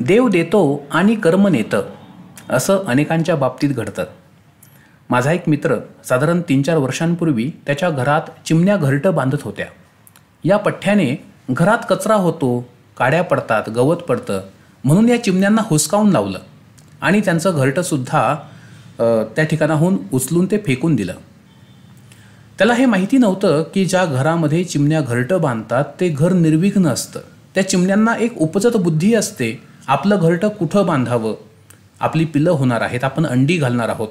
देव देतो आणि कर्म नेतं असं अनेकांच्या बाबतीत घडतं. माझा एक मित्र साधारण तीन चार वर्षांपूर्वी त्याच्या घरात चिमण्या घरटं बांधत होत्या. या पठ्ठ्याने घरात कचरा होतो काड्या पडतात गवत पडतं म्हणून या चिमण्यांना हुसकावून लावलं आणि त्यांचं घरटंसुद्धा त्या ठिकाणाहून उचलून ते फेकून दिलं. त्याला हे माहिती नव्हतं की ज्या घरामध्ये चिमण्या घरटं बांधतात ते घर निर्विघ्न असतं. त्या चिमण्यांना एक उपजत बुद्धी असते आपलं घरटं कुठं बांधावं? आपली पिलं होणार आहेत आपण अंडी घालणार आहोत.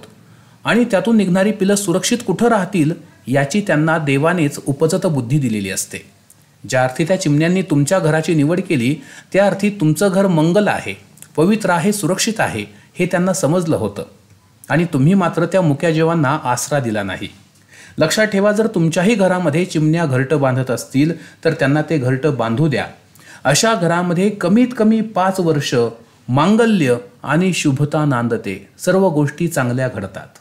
आणि त्यातून निघणारी पिलं सुरक्षित कुठं राहतील याची त्यांना देवानेच उपजत बुद्धी दिलेली असते. ज्या अर्थी त्या चिमण्यांनी तुमच्या घराची निवड केली त्या अर्थी तुमचं घर मंगल आहे पवित्र आहे सुरक्षित आहे हे त्यांना समजलं होतं. आणि तुम्ही मात्र त्या मुक्या जीवांना आसरा दिला नाही. लक्षात ठेवा जर तुमच्याही घरामध्ये चिमण्या घरटं बांधत असतील तर त्यांना ते घरटं बांधू द्या. अशा घरामध्ये कमीत कमी पाच वर्ष मांगल्य आणि शुभता नांदते. सर्व गोष्टी चांगल्या घडतात.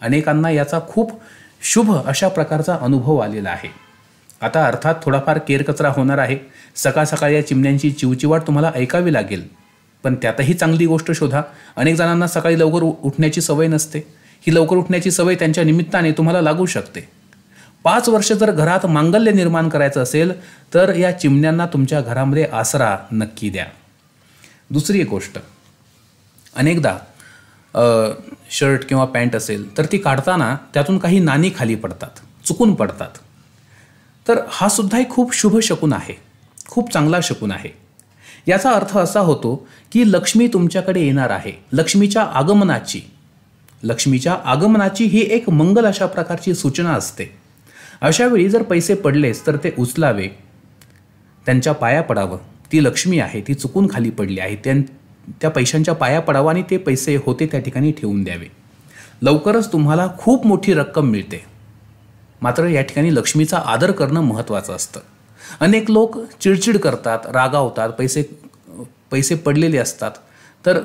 अनेकांना याचा खूप शुभ अशा प्रकारचा अनुभव आलेला आहे. आता अर्थात थोडाफार केरकचरा होणार आहे. सकाळ सकाळ या चिमण्यांची चिवचिवाट तुम्हाला ऐकावी लागेल. पण त्यातही चांगली गोष्ट शोधा. अनेक जणांना सकाळी लवकर उठण्याची सवय नसते. ही लवकर उठण्याची सवय त्यांच्या निमित्ताने तुम्हाला लागू शकते. पाच वर्ष जर घरात मांगल्य निर्माण करायचं असेल तर या चिमण्यांना तुमच्या घरामध्ये आसरा नक्की द्या. दुसरी एक गोष्ट. अनेकदा शर्ट किंवा पॅन्ट असेल तर ती काढताना त्यातून काही नाणी खाली पडतात चुकून पडतात. तर हा सुद्धा एक खूप शुभ शकून आहे. खूप चांगला शकून आहे. याचा अर्थ असा होतो की लक्ष्मी तुमच्याकडे येणार आहे. लक्ष्मीच्या आगमनाची. लक्ष्मीच्या आगमनाची ही एक मंगल अशा प्रकारची सूचना असते. अशावेळी जर पैसे पडलेच तर ते उचलावे. त्यांच्या पाया पडावं. ती लक्ष्मी आहे ती चुकून खाली पडली आहे. त्या त्या पैशांच्या पाया पडावा आणि ते पैसे होते त्या ठिकाणी ठेवून द्यावे. लवकरच तुम्हाला खूप मोठी रक्कम मिळते. मात्र या ठिकाणी लक्ष्मीचा आदर करणं महत्त्वाचं असतं. अनेक लोक चिडचिड करतात रागावतात पैसे पैसे पडलेले असतात. तर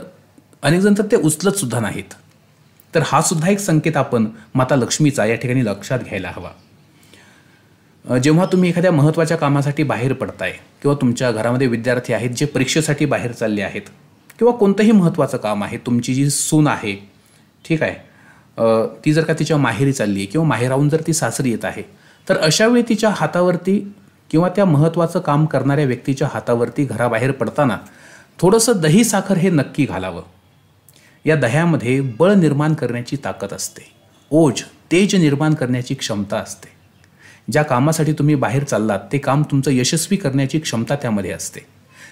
अनेकजण तर ते उचलतसुद्धा नाहीत. तर हा सुद्धा एक संकेत आपण माता लक्ष्मीचा या ठिकाणी लक्षात घ्यायला हवा. जेव्हा तुम्ही एखाद्या महत्त्वाच्या कामासाठी बाहेर पडताय किंवा तुमच्या घरामध्ये विद्यार्थी आहेत जे परीक्षेसाठी बाहेर चालले आहेत किंवा कोणतंही महत्त्वाचं काम आहे तुमची जी सून आहे ठीक आहे ती जर का तिच्या माहेरी चालली आहे किंवा माहेराहून जर ती सासरी येत आहे तर अशावेळी तिच्या हातावरती किंवा त्या महत्त्वाचं काम करणाऱ्या व्यक्तीच्या हातावरती घराबाहेर पडताना थोडंसं दही साखर हे नक्की घालावं. या दह्यामध्ये बळ निर्माण करण्याची ताकद असते. ओज तेज निर्माण करण्याची क्षमता असते. ज्या कामासाठी तुम्ही बाहेर चाललात ते काम तुमचं यशस्वी करण्याची क्षमता त्यामध्ये असते.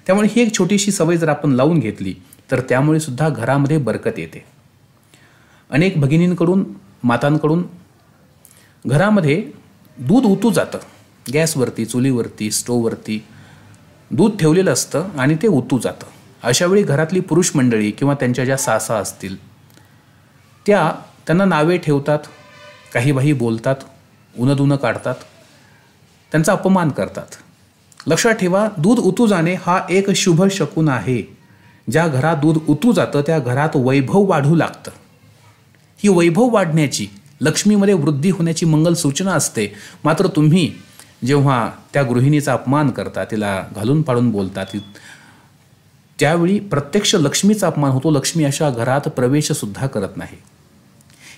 त्यामुळे ही एक छोटीशी सवय जर आपण लावून घेतली तर त्यामुळे सुद्धा घरामध्ये बरकत येते. अनेक भगिनींकडून मातांकडून घरामध्ये दूध उतू जातं. गॅसवरती चुलीवरती स्टोववरती दूध ठेवलेलं असतं आणि ते उतू जातं. अशावेळी घरातली पुरुष मंडळी किंवा त्यांच्या ज्या सासा असतील त्या त्यांना नावे ठेवतात काही बाही बोलतात उनदुनं काढतात. त्यांचा अपमान करतात. लक्षात ठेवा दूध उतू जाणे हा एक शुभ शकून आहे. ज्या घरात दूध उतू जातं त्या घरात वैभव वाढू लागतं. ही वैभव वाढण्याची लक्ष्मीमध्ये वृद्धी होण्याची मंगल सूचना असते. मात्र तुम्ही जेव्हा त्या गृहिणीचा अपमान करता तिला घालून पाडून बोलता ती त्यावेळी प्रत्यक्ष लक्ष्मीचा अपमान होतो. लक्ष्मी अशा घरात प्रवेशसुद्धा करत नाही.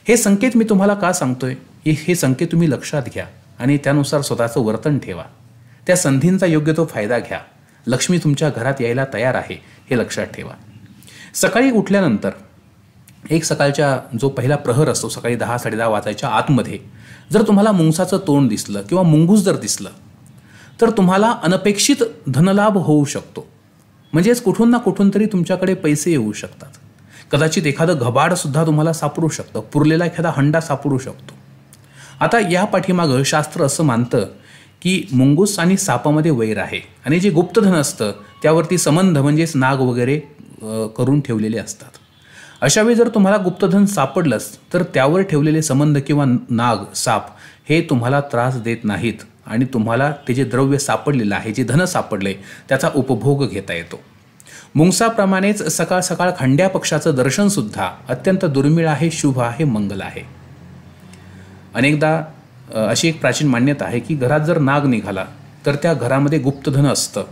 हे संकेत मी तुम्हाला का सांगतोय? हे हे संकेत तुम्ही लक्षात घ्या आणि त्यानुसार स्वतःचं वर्तन ठेवा. त्या संधींचा योग्य तो फायदा घ्या. लक्ष्मी तुमच्या घरात यायला तयार आहे हे लक्षात ठेवा. सकाळी उठल्यानंतर एक सकाळच्या जो पहिला प्रहर असतो सकाळी दहा साडेदहा वाजायच्या आतमध्ये जर तुम्हाला मुंगसाचं तोंड दिसलं किंवा मुंगूस जर दिसलं तर तुम्हाला अनपेक्षित धनलाभ होऊ शकतो. म्हणजेच कुठून ना कुठून तरी तुमच्याकडे पैसे येऊ शकतात. कदाचित एखादं घबाड सुद्धा तुम्हाला सापडू शकतं. पुरलेला एखादा हंडा सापडू शकतो. आता या पाठीमागं शास्त्र असं मानतं की मुंगूस आणि सापामध्ये वैर आहे. आणि जे गुप्तधन असतं त्यावरती संबंध म्हणजेच नाग वगैरे करून ठेवलेले असतात. अशावेळी जर तुम्हाला गुप्तधन सापडलंच तर त्यावर ठेवलेले संबंध किंवा नाग साप हे तुम्हाला त्रास देत नाहीत. आणि तुम्हाला ते जे द्रव्य सापडलेलं आहे जे धन सापडले त्याचा उपभोग घेता येतो. मुंगसाप्रमाणेच सकाळ सकाळ खंड्या पक्षाचं दर्शनसुद्धा अत्यंत दुर्मिळ आहे शुभ आहे मंगल आहे. अनेकदा अशी एक प्राचीन मान्यता आहे की घरात जर नाग निघाला तर त्या घरामध्ये गुप्तधन असतं.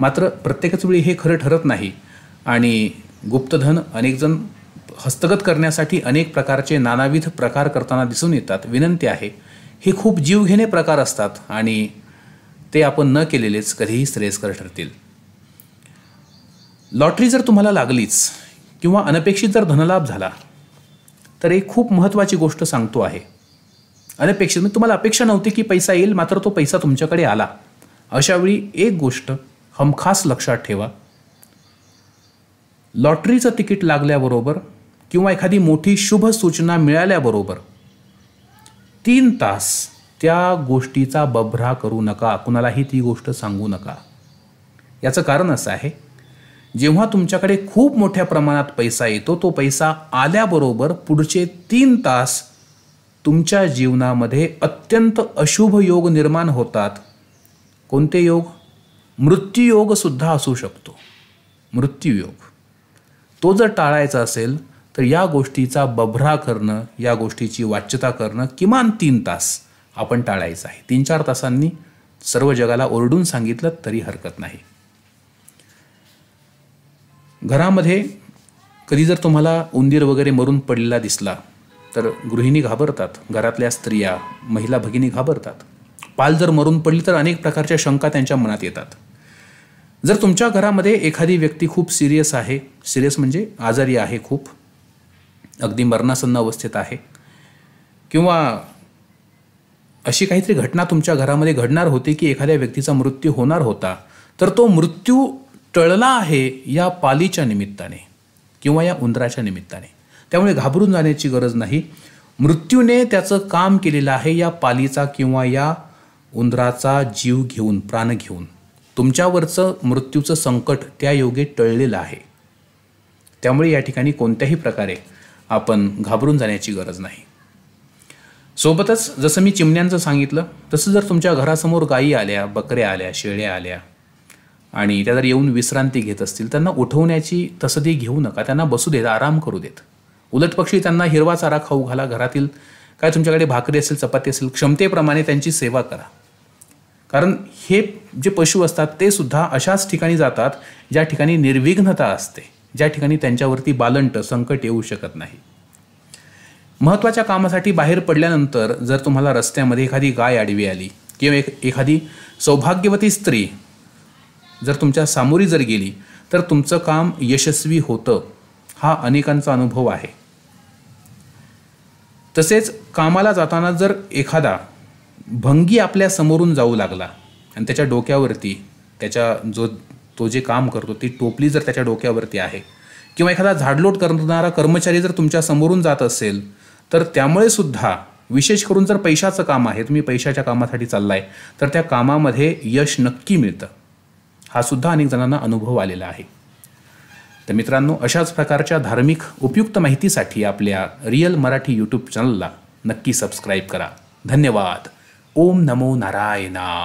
मात्र प्रत्येकच वेळी हे खरं ठरत नाही आणि गुप्तधन अनेकजण हस्तगत करण्यासाठी अनेक प्रकारचे नानाविध प्रकार करताना दिसून येतात. विनंती आहे हे खूप जीवघेणे प्रकार असतात आणि ते आपण न केलेलेच कधीही श्रेयस्कर ठरतील. लॉटरी जर तुम्हाला लागलीच किंवा अनपेक्षित जर धनलाभ झाला तर एक खूप महत्त्वाची गोष्ट सांगतो आहे. अनपेक्षित म्हणजे तुम्हाला अपेक्षा नव्हती की पैसा येईल मात्र तो पैसा तुमच्याकडे आला. अशावेळी एक गोष्ट हमखास लक्षात ठेवा. लॉटरीचं तिकीट लागल्याबरोबर किंवा एखादी मोठी शुभ सूचना मिळाल्याबरोबर तीन तास त्या गोष्टीचा बभरा करू नका. कुणालाही ती गोष्ट सांगू नका. याचं कारण असं आहे जेव्हा तुमच्याकडे खूप मोठ्या प्रमाणात पैसा येतो तो पैसा आल्याबरोबर पुढचे तीन तास तुमच्या जीवनामध्ये अत्यंत अशुभ योग निर्माण होतात. कोणते योग? मृत्यूयोगसुद्धा असू शकतो. मृत्यूयोग. तो जर टाळायचा असेल तर या गोष्टीचा बभरा करणं या गोष्टीची वाच्यता करणं किमान तीन तास आपण टाळायचं आहे. तीन चार तासांनी सर्व जगाला ओरडून सांगितलं तरी हरकत नाही. घरामध्ये कधी जर तुम्हाला उंदीर वगैरे मरून पडलेला दिसला तर गृहिणी घाबरतात घरातल्या स्त्रिया महिला भगिनी घाबरतात. पाल जर मरून पडली तर अनेक प्रकारच्या शंका त्यांच्या मनात येतात. जर तुमच्या घरामध्ये एखादी व्यक्ती खूप सिरियस आहे सिरियस म्हणजे आजारी आहे खूप अगदी मरणासन्न अवस्थेत आहे किंवा अशी काहीतरी घटना तुमच्या घरामध्ये घडणार होती की एखाद्या व्यक्तीचा मृत्यू होणार होता तर तो मृत्यू टळला आहे या पालीच्या निमित्ताने किंवा या उंदराच्या निमित्ताने. त्यामुळे घाबरून जाण्याची गरज नाही. मृत्यूने त्याचं काम केलेलं आहे या पालीचा किंवा या उंदराचा जीव घेऊन प्राण घेऊन. तुमच्यावरचं मृत्यूचं संकट त्या योगे टळलेलं आहे. त्यामुळे या ठिकाणी कोणत्याही प्रकारे आपण घाबरून जाण्याची गरज नाही. सोबतच जसं मी चिमण्यांचं सांगितलं तसं जर तुमच्या घरासमोर गायी आल्या बकऱ्या आल्या शेळ्या आल्या आणि त्या जर येऊन विश्रांती घेत असतील त्यांना उठवण्याची तसदी घेऊ नका. त्यांना बसू देत आराम करू देत. उलट पक्षी त्यांना हिरवा चारा खाऊ घाला. घरातील काय तुमच्याकडे भाकरी असेल चपाती असेल क्षमतेप्रमाणे त्यांची सेवा करा. कारण हे जे पशु असतात ते सुद्धा अशाच ठिकाणी जातात ज्या ठिकाणी निर्विघ्नता असते ज्या ठिकाणी त्यांच्यावरती बालंट संकट येऊ शकत नाही. महत्त्वाच्या कामासाठी बाहेर पडल्यानंतर जर तुम्हाला रस्त्यामध्ये एखादी गाय आडवी आली किंवा एक एखादी सौभाग्यवती स्त्री जर तुमच्या सामोरी जर गेली तर तुमचं काम यशस्वी होतं हा अनेकांचा अनुभव आहे. तसेच कामाला जाताना जर एखादा भंगी आपल्या समोरून जाऊ लागला आणि त्याच्या डोक्यावरती त्याच्या जो तो जे काम करतो ती टोपली जर त्याच्या डोक्यावरती आहे किंवा एखादा झाडलोट करणारा कर्मचारी जर तुमच्या समोरून जात असेल तर त्यामुळे सुद्धा विशेष करून जर पैशाचं काम आहे तुम्ही पैशाच्या कामासाठी चाललाय तर त्या कामामध्ये यश नक्की मिळतं. हा सुद्धा अनेक जणांना अनुभव आलेला आहे. तर मित्रांनो अशाच प्रकारच्या धार्मिक उपयुक्त माहितीसाठी आपल्या रिअल मराठी यूट्यूब चॅनलला नक्की सबस्क्राईब करा. धन्यवाद. ओम नमो नारायणा